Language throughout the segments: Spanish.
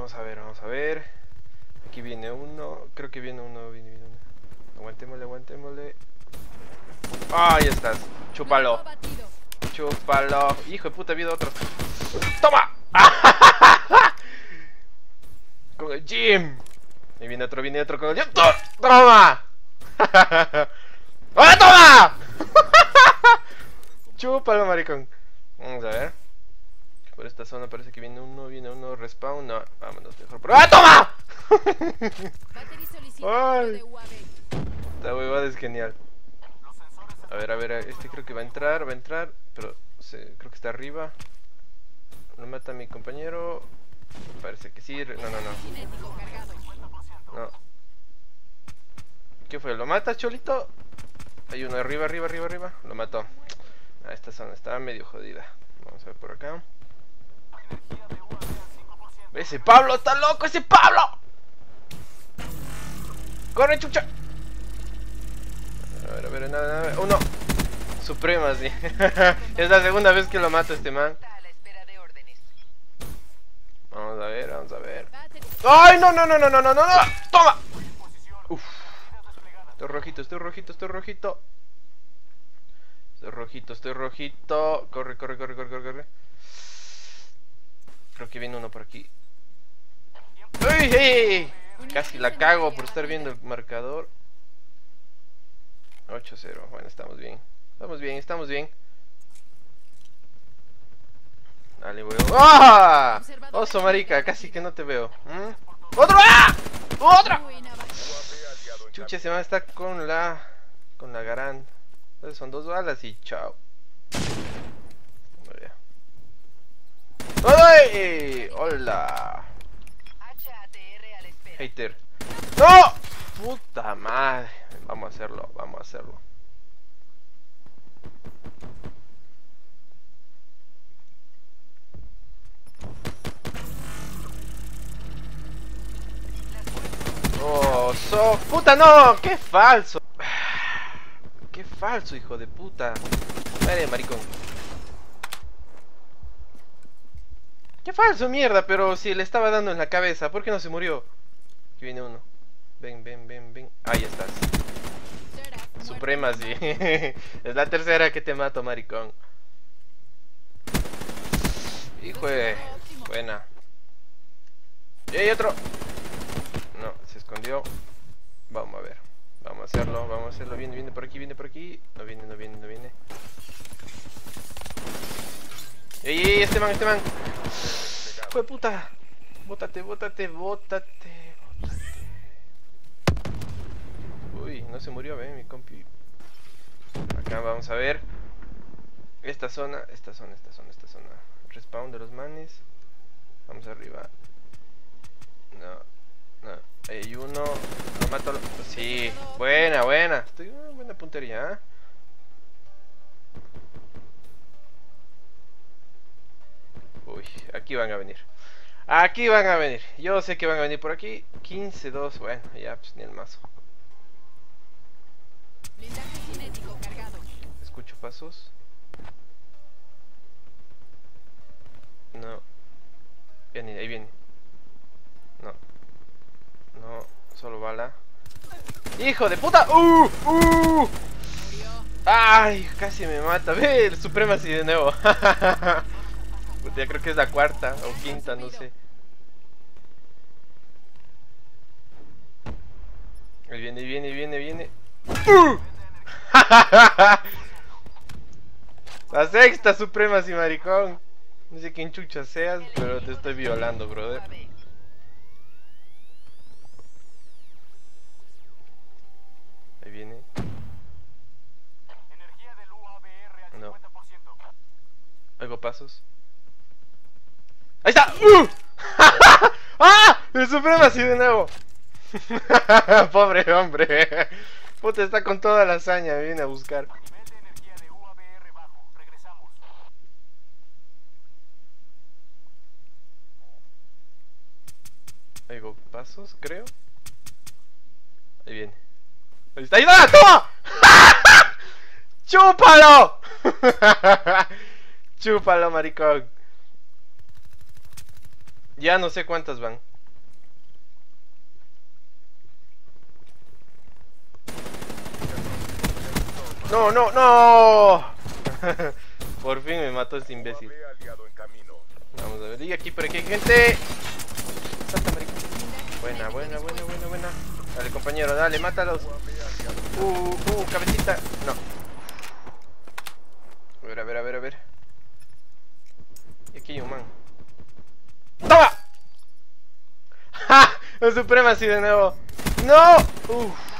Vamos a ver, vamos a ver. Aquí viene uno. Creo que viene uno, viene, viene uno. Aguantémosle, aguantémosle. Ah, ahí estás. Chúpalo. Chúpalo. Hijo de puta, ha habido otro. ¡Toma! con el Jim. Ahí viene otro, viene otro con el Jim. ¡To- ¡Toma! ¡Ah, toma! Chúpalo, maricón. Vamos a ver. Por esta zona parece que viene uno, viene uno, respawn. No, vámonos mejor. por- ¡Ah, toma! Ay. Esta huevada es genial. A ver, a ver, este creo que va a entrar, va a entrar, pero se- creo que está arriba. Lo mata mi compañero. Parece que sí. No, no, no. No. ¿Qué fue? ¿Lo mata, Cholito? Hay uno arriba, arriba, arriba, arriba. Lo mató. Ah, esta zona está medio jodida. Vamos a ver por acá. Ese Pablo está loco, ese Pablo. Corre, chucha. A ver, a ver, nada, nada. Uno. Suprema, sí. es la segunda vez que lo mato este man. Vamos a ver, vamos a ver. ¡Ay, no, no, no, no, no, no, no! no! ¡Toma! Uf. Estoy rojito, estoy rojito, estoy rojito. Estoy rojito, estoy rojito. Corre, corre, corre, corre, corre, corre. Creo que viene uno por aquí. ¡Uy! ey! Casi la cago por estar viendo el marcador. 8-0. Bueno, estamos bien. Estamos bien, estamos bien. Dale. ¡Ah! Oso, marica, casi que no te veo. ¿Mm? ¡Otro! ¡Ah! ¡Otra! Chuche, se va está con la. con la garán. Entonces son dos balas y chao. Muy bien. ¡Ay! ¡Hola! Hater. ¡No! ¡Puta madre! Vamos a hacerlo, vamos a hacerlo. ¡Oh, so! ¡Puta, no! ¡Qué falso! ¡Qué falso, hijo de puta! Vale, maricón. ¡Qué falso, mierda! Pero si le estaba dando en la cabeza, ¿por qué no se murió? Aquí viene uno. Ven, ven, ven, ven. Ahí estás. Suprema, sí. es la tercera que te mato, maricón. Hijo de... Buena. Y hay otro. No, se escondió. Vamos a ver. Vamos a hacerlo, vamos a hacerlo. Viene, viene por aquí, viene por aquí. No viene, no viene, no viene. ¡Ey, ey, este man, este man! ¡Fue puta! Bótate, bótate, bótate, bótate. Uy, no se murió, ve, mi compi. Acá vamos a ver. Esta zona, esta zona, esta zona, esta zona. Respawn de los manes. Vamos arriba. No, no. Hay uno. Lo mato. lo- Sí, buena, buena. Estoy uh, buena puntería, ¿eh? Aquí van a venir. Aquí van a venir. Yo sé que van a venir por aquí. 15, 2. Bueno, ya, pues ni el mazo. Escucho pasos. No. Viene, ahí viene. No. No, solo bala. ¡Hijo de puta! ¡Uh! ¡Uh! ¡Ay! Casi me mata. Ve el Supremacy de nuevo. Puta, ya creo que es la cuarta o quinta, no sé. Ahí viene, viene, viene, viene. ¡Uh! La sexta Supremacy, maricón. No sé quién chucha seas, pero te estoy violando, brother. Ahí viene. No. Hago pasos. ¡Ahí está! ¡Uh! ¡Ah! ¡El Supremacy de nuevo! Pobre hombre. Puta, está con toda la hazaña, me viene a buscar. Hago pasos, creo. Ahí viene. Ahí está, ahí está, ¡toma! ¡Chúpalo! Chúpalo, maricón. Ya no sé cuántas van. No, no, no. por fin me mató este imbécil. Vamos a ver. Y aquí, por aquí hay gente. Buena, buena, buena, buena, buena. Dale, compañero, dale, mátalos. Uh, uh, uh, cabecita. No. A ver, a ver, a ver, a ver. Y aquí hay un man. El Supremacy de nuevo. ¡No! Uf.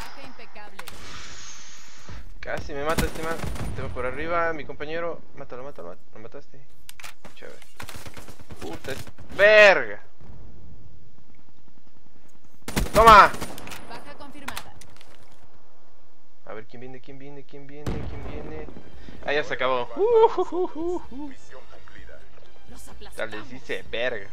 Casi me mata este man. Te va por arriba, mi compañero. Mátalo, mátalo, mátalo. Lo mataste. Chévere. Puta, es... ¡Verga! ¡Toma! Baja confirmada. A ver quién viene, quién viene, quién viene, quién viene. Ah, ya se acabó. Uh, uh. Los aplastamos. les dice verga.